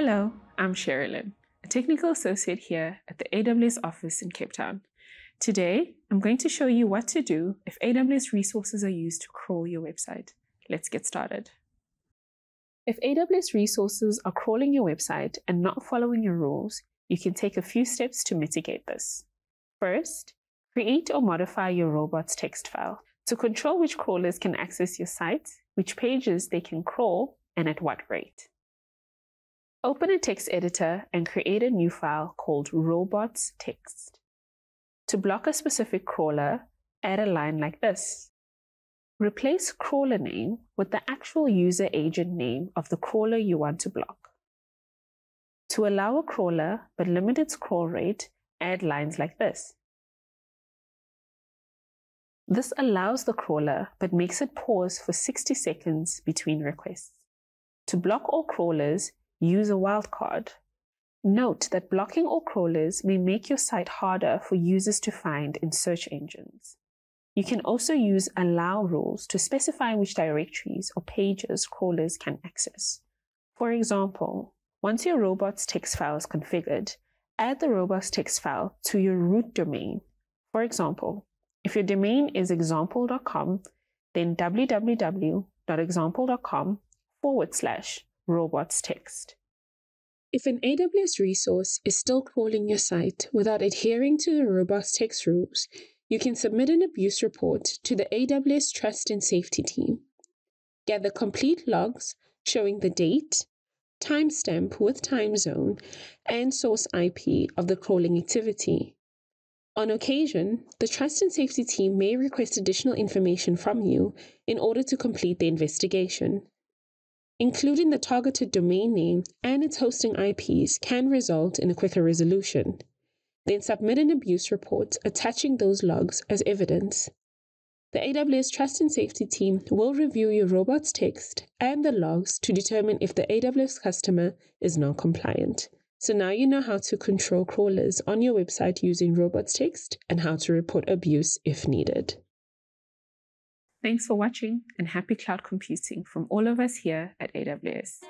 Hello, I'm Sherilyn, a technical associate here at the AWS office in Cape Town. Today, I'm going to show you what to do if AWS resources are used to crawl your website. Let's get started. If AWS resources are crawling your website and not following your rules, you can take a few steps to mitigate this. First, create or modify your robots text file to control which crawlers can access your site, which pages they can crawl, and at what rate. Open a text editor and create a new file called robots.txt. To block a specific crawler, add a line like this. Replace crawler name with the actual user agent name of the crawler you want to block. To allow a crawler but limit its crawl rate, add lines like this. This allows the crawler but makes it pause for 60 seconds between requests. To block all crawlers, use a wildcard. Note that blocking all crawlers may make your site harder for users to find in search engines. You can also use allow rules to specify which directories or pages crawlers can access. For example, once your robots.txt file is configured, add the robots.txt file to your root domain. For example, if your domain is example.com, then www.example.com forward slash robots text. If an AWS resource is still crawling your site without adhering to the robots.txt rules, you can submit an abuse report to the AWS Trust and Safety team. Gather complete logs showing the date, timestamp with time zone, and source IP of the crawling activity. On occasion, the Trust and Safety team may request additional information from you in order to complete the investigation including the targeted domain name and its hosting IPs, can result in a quicker resolution. Then submit an abuse report attaching those logs as evidence. The AWS Trust and Safety team will review your robots.txt and the logs to determine if the AWS customer is non compliant. So now you know how to control crawlers on your website using robots.txt and how to report abuse if needed. Thanks for watching and happy cloud computing from all of us here at AWS.